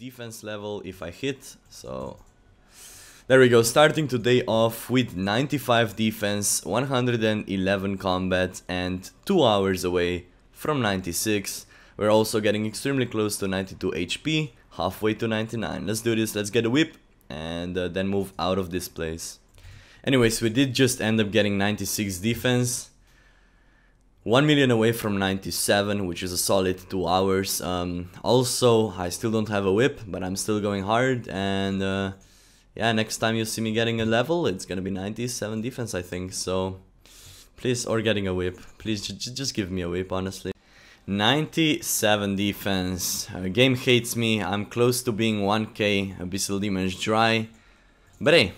defense level if I hit. So there we go, starting today off with 95 defense, 111 combat and 2 hours away from 96. We're also getting extremely close to 92 HP, halfway to 99. Let's do this, let's get a whip and uh, then move out of this place. Anyways, we did just end up getting 96 defense. 1 million away from 97, which is a solid 2 hours. Um, also, I still don't have a whip, but I'm still going hard and... Uh, yeah, next time you see me getting a level, it's gonna be 97 defense, I think. So, please, or getting a whip. Please, just give me a whip, honestly. 97 defense. Uh, game hates me. I'm close to being 1k Abyssal Demons dry. But hey,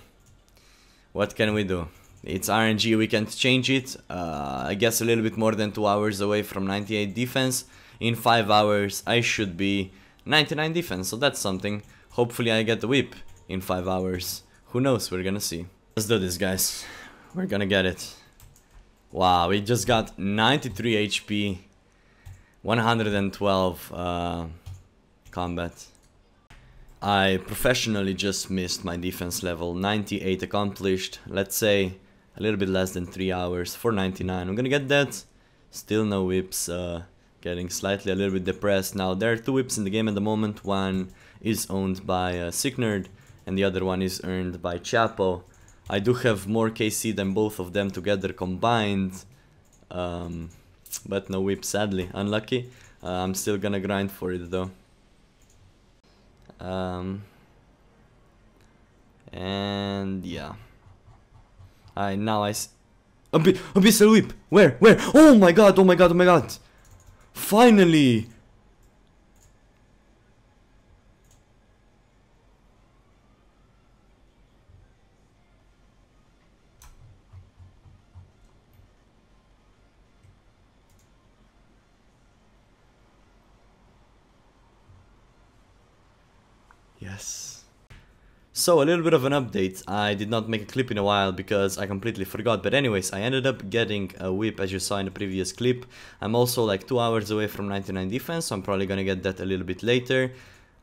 what can we do? It's RNG, we can't change it. Uh, I guess a little bit more than 2 hours away from 98 defense. In 5 hours, I should be 99 defense, so that's something. Hopefully I get the whip in 5 hours. Who knows, we're gonna see. Let's do this guys. We're gonna get it. Wow, we just got 93 HP, 112 uh, combat. I professionally just missed my defense level, 98 accomplished, let's say a little bit less than 3 hours, 499. I'm gonna get that, still no whips, uh, getting slightly a little bit depressed. Now there are two whips in the game at the moment, one is owned by uh, Sick Nerd and the other one is earned by Chapo. I do have more KC than both of them together combined, um, but no whip sadly, unlucky. Uh, I'm still gonna grind for it though. Um, and yeah. I now I Abyssal Whip! Where? Where? Oh my god, oh my god, oh my god! Finally! So a little bit of an update. I did not make a clip in a while because I completely forgot. But anyways, I ended up getting a whip as you saw in the previous clip. I'm also like 2 hours away from 99 defense, so I'm probably gonna get that a little bit later.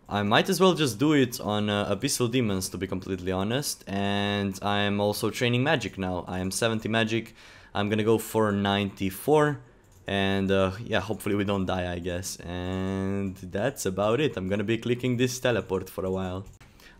I might as well just do it on uh, Abyssal Demons to be completely honest. And I'm also training magic now. I am 70 magic. I'm gonna go for 94 and uh, yeah hopefully we don't die I guess and that's about it I'm gonna be clicking this teleport for a while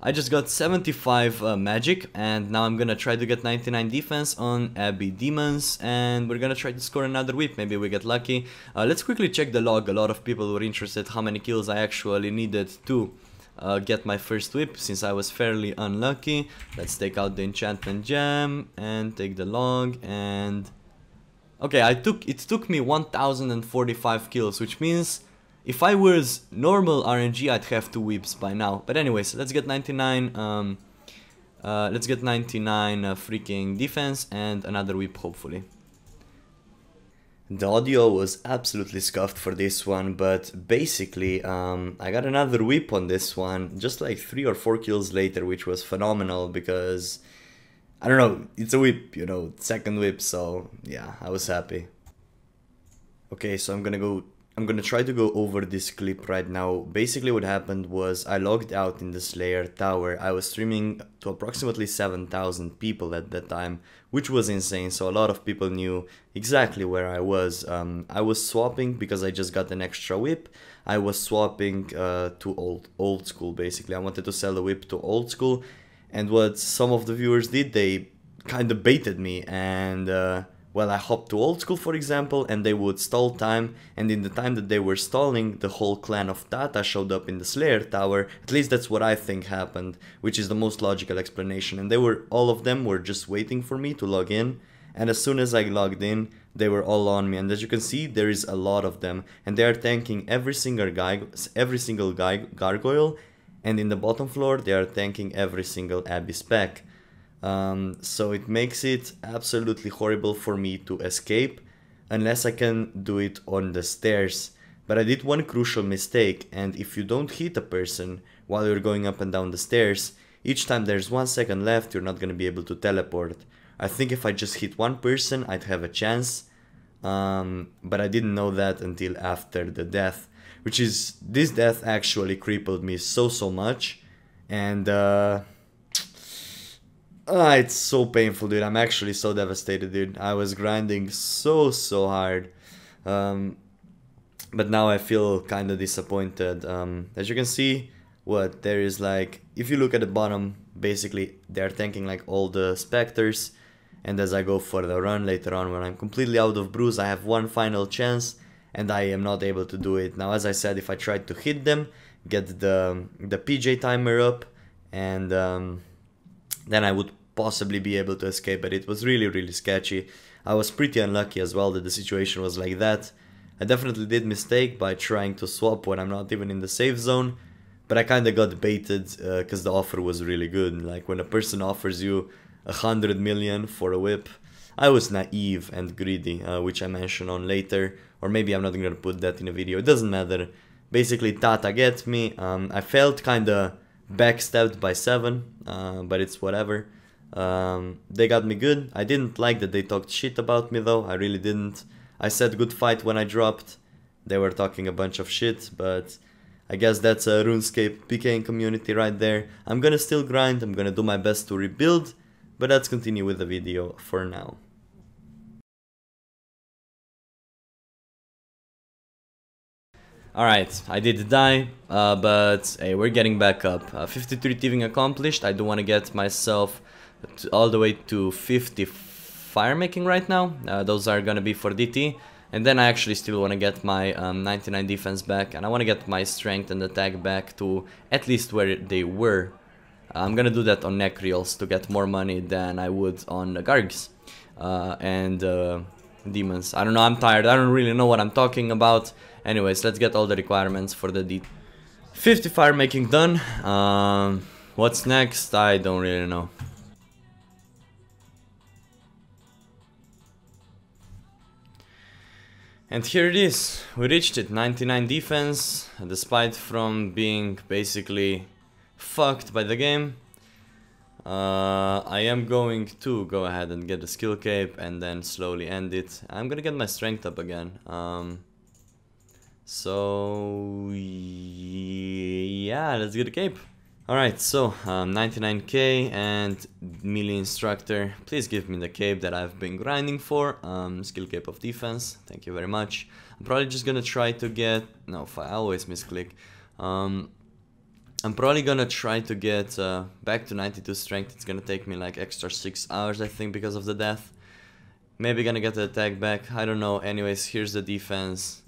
I just got 75 uh, magic and now I'm gonna try to get 99 defense on Abbey Demons and we're gonna try to score another whip, maybe we get lucky. Uh, let's quickly check the log, a lot of people were interested how many kills I actually needed to uh, get my first whip since I was fairly unlucky. Let's take out the enchantment gem and take the log and Okay, I took it took me 1045 kills, which means if I was normal RNG, I'd have two whips by now. But anyways, let's get 99. Um, uh, let's get 99 uh, freaking defense and another whip, hopefully. The audio was absolutely scuffed for this one, but basically, um, I got another whip on this one, just like three or four kills later, which was phenomenal because I don't know, it's a whip, you know, second whip, so yeah, I was happy. Okay, so I'm gonna go, I'm gonna try to go over this clip right now. Basically what happened was I logged out in the Slayer tower. I was streaming to approximately 7,000 people at that time, which was insane, so a lot of people knew exactly where I was. Um, I was swapping because I just got an extra whip. I was swapping uh, to old, old school basically. I wanted to sell the whip to old school and what some of the viewers did, they kind of baited me and uh, well I hopped to old school for example and they would stall time and in the time that they were stalling the whole clan of Tata showed up in the Slayer tower. At least that's what I think happened which is the most logical explanation. And they were all of them were just waiting for me to log in and as soon as I logged in they were all on me. And as you can see there is a lot of them and they are tanking every single guy every single guy gargoyle and in the bottom floor they are tanking every single Abbey spec. Um, so it makes it absolutely horrible for me to escape unless I can do it on the stairs. But I did one crucial mistake and if you don't hit a person while you're going up and down the stairs, each time there's one second left you're not gonna be able to teleport. I think if I just hit one person I'd have a chance, um, but I didn't know that until after the death. which is this death actually crippled me so so much and uh Ah, it's so painful, dude. I'm actually so devastated, dude. I was grinding so, so hard. Um, but now I feel kind of disappointed. Um, as you can see, what there is like, if you look at the bottom, basically they're tanking like all the specters. And as I go for the run later on, when I'm completely out of brews, I have one final chance and I am not able to do it. Now, as I said, if I tried to hit them, get the, the PJ timer up, and um, then I would possibly be able to escape, but it was really, really sketchy. I was pretty unlucky as well that the situation was like that. I definitely did mistake by trying to swap when I'm not even in the safe zone, but I kinda got baited because uh, the offer was really good. Like when a person offers you a hundred million for a whip, I was naive and greedy, uh, which I mention on later, or maybe I'm not gonna put that in a video, it doesn't matter. Basically, Tata gets me, um, I felt kinda backstabbed by 7, uh, but it's whatever. Um, they got me good. I didn't like that they talked shit about me though. I really didn't. I said good fight when I dropped. They were talking a bunch of shit, but I guess that's a RuneScape PKing community right there. I'm gonna still grind, I'm gonna do my best to rebuild, but let's continue with the video for now. Alright, I did die, uh, but hey, we're getting back up. Uh, 53 thieving accomplished, I do want to get myself all the way to 50 fire making right now. Uh, those are gonna be for DT. And then I actually still want to get my um, 99 defense back and I want to get my strength and attack back to at least where they were. I'm gonna do that on Nechryaels to get more money than I would on the Gargs uh, and uh, Demons. I don't know, I'm tired, I don't really know what I'm talking about. Anyways, let's get all the requirements for the D 50 fire making done. Um, what's next? I don't really know. And here it is, we reached it, 99 defense, despite from being basically fucked by the game. Uh, I am going to go ahead and get the skill cape and then slowly end it. I'm gonna get my strength up again. Um, so, yeah, let's get a cape. Alright, so um, 99k and melee instructor. Please give me the cape that I've been grinding for. Um, skill cape of defense. Thank you very much. I'm probably just gonna try to get... No, I always misclick. Um, I'm probably gonna try to get uh, back to 92 strength. It's gonna take me like extra 6 hours I think because of the death. Maybe gonna get the attack back. I don't know. Anyways, here's the defense.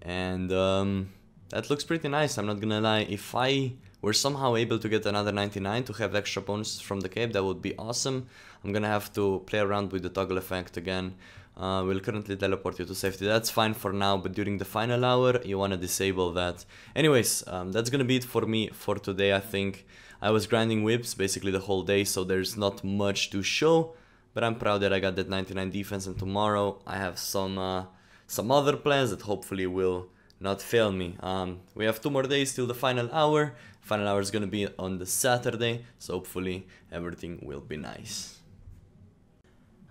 And um, that looks pretty nice. I'm not gonna lie. If I we're somehow able to get another 99 to have extra bonuses from the cape, that would be awesome. I'm gonna have to play around with the toggle effect again. Uh, will currently teleport you to safety. That's fine for now, but during the final hour, you want to disable that. Anyways, um, that's gonna be it for me for today, I think. I was grinding whips basically the whole day, so there's not much to show. But I'm proud that I got that 99 defense, and tomorrow I have some uh, some other plans that hopefully will not fail me. Um, we have two more days till the final hour. Final hour is gonna be on the Saturday, so hopefully everything will be nice.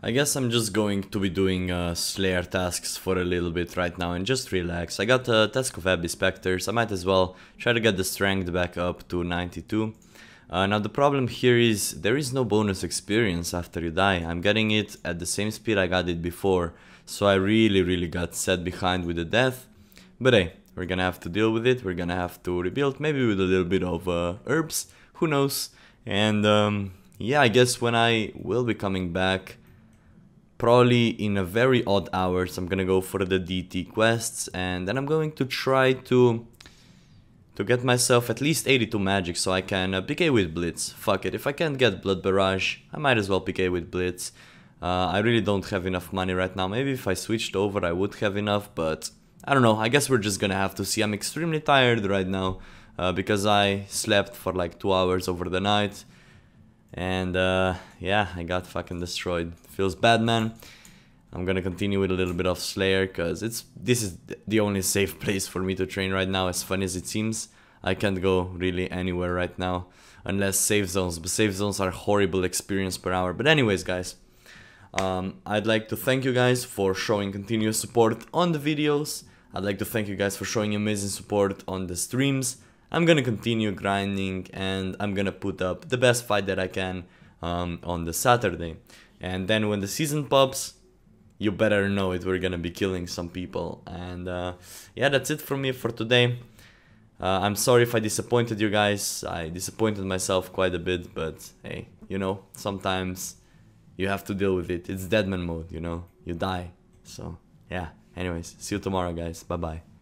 I guess I'm just going to be doing uh, Slayer tasks for a little bit right now and just relax. I got a task of Abbey Spectres, I might as well try to get the strength back up to 92. Uh, now the problem here is there is no bonus experience after you die. I'm getting it at the same speed I got it before, so I really really got set behind with the death. But hey, we're gonna have to deal with it, we're gonna have to rebuild, maybe with a little bit of uh, herbs, who knows. And um, yeah, I guess when I will be coming back, probably in a very odd hours, I'm gonna go for the DT quests, and then I'm going to try to to get myself at least 82 magic so I can uh, PK with Blitz. Fuck it, if I can't get Blood Barrage, I might as well PK with Blitz. Uh, I really don't have enough money right now, maybe if I switched over I would have enough, but I don't know, I guess we're just gonna have to see. I'm extremely tired right now uh, because I slept for like two hours over the night. And uh, yeah, I got fucking destroyed. Feels bad, man. I'm gonna continue with a little bit of Slayer because it's this is the only safe place for me to train right now. As fun as it seems, I can't go really anywhere right now unless safe zones. But safe zones are horrible experience per hour. But anyways, guys, um, I'd like to thank you guys for showing continuous support on the videos. I'd like to thank you guys for showing amazing support on the streams. I'm gonna continue grinding and I'm gonna put up the best fight that I can um, on the Saturday. And then when the season pops, you better know it, we're gonna be killing some people. And uh, yeah, that's it from me for today. Uh, I'm sorry if I disappointed you guys. I disappointed myself quite a bit, but hey, you know, sometimes you have to deal with it. It's deadman mode, you know, you die. So, yeah. Anyways, see you tomorrow, guys. Bye bye.